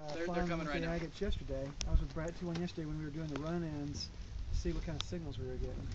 uh, They're- they're flying coming with right the now. agates yesterday. I was with Brad T one yesterday when we were doing the run-ins to see what kind of signals we were getting.